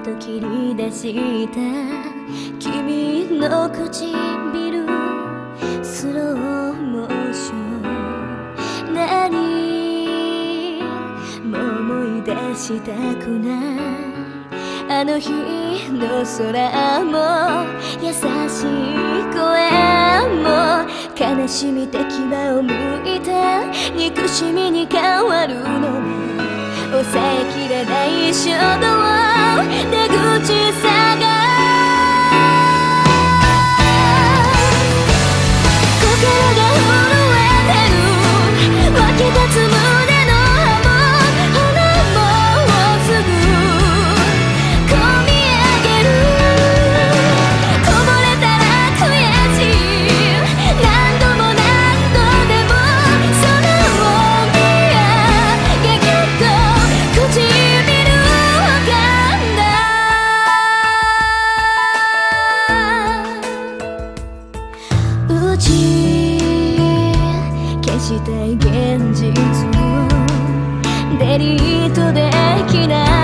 と切り出した君の唇スローモーション。何も思い出したくない？あの日の空も優しい声も悲しみ的牙を向いて憎しみに変わるのね。抑えきれない衝動出口探決して現実をデリートできない